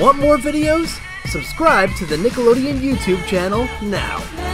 Want more videos? Subscribe to the Nickelodeon YouTube channel now.